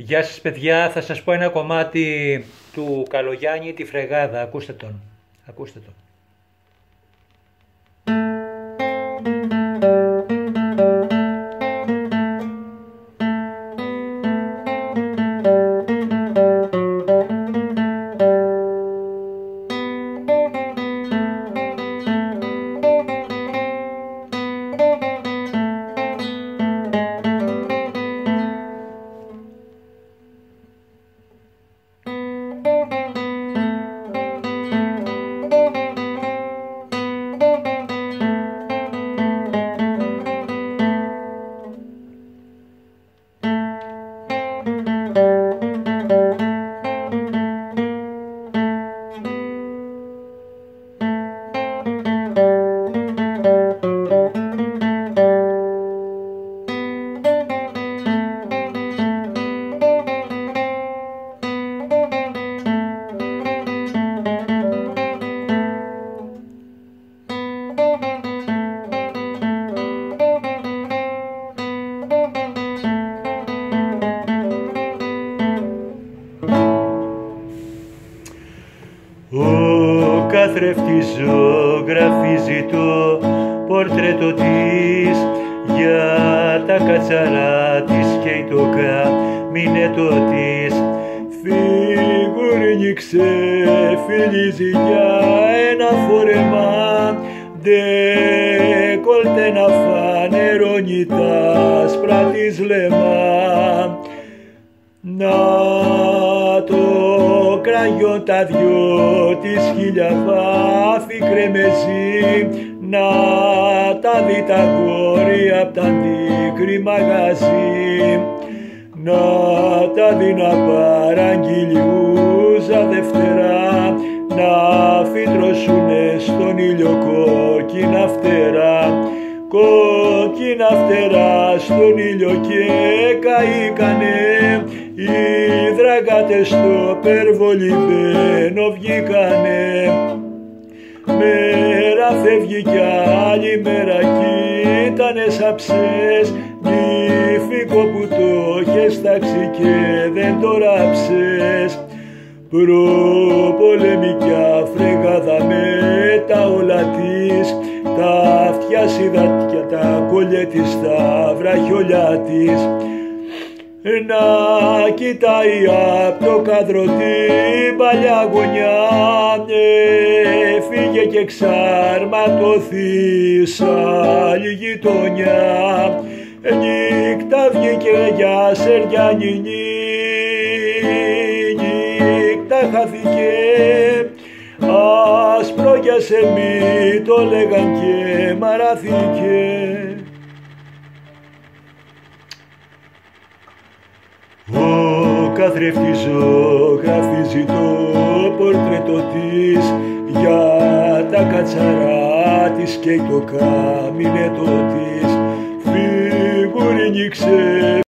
Γεια σας παιδιά, θα σας πω ένα κομμάτι του Καλογιάννη τη Φρεγάδα, ακούστε τον, ακούστε τον. Ο καθρέφτης ζωγραφίζει το πορτρέτο της για τα κατσαρά της και το καμίνετο της. Φιγουρίνι ξεφυλίζει για ένα φορεμά ντεκόλτε να φανερώνει τα άσπρα της λεμά να κραγιό τα δυο της χίλια βάθη κρεμεζή. Να τα δει τα γόρια απ' τα αντίκρι μαγαζί. Να τα δει να παραγγειλιούζα δευτερά να φυτρώσουνε στον ήλιο κόκκινα φτερά. Κόκκινα φτερά στον ήλιο και καήκανε οι δραγάτες στο περβολημένο βγήκανε. Μέρα φεύγει κι άλλη μέρα κοίτανε σαψές Νύφικο που το έχεις τάξει και δεν το ράψες. Προπολεμικιά φρεγάδα με τα όλα της. Τα αυτιά σιδάτια, τα κολλιέ της, τα βραχιολιά της να κοιτάει απ' το κάδρο την παλιά γωνιά φύγε και ξαρματωθεί σ' άλλη γειτονιά. Νύχτα βγήκε για σεριάνι νύχτα χάθηκε. Άσπρο για σεμί το λέγαν και μαράθηκε Ο καθρέφτης ζωγραφίζει το πορτρέτο της για τα κατσαρά της και το καμίνετο της. Φιγουρίνι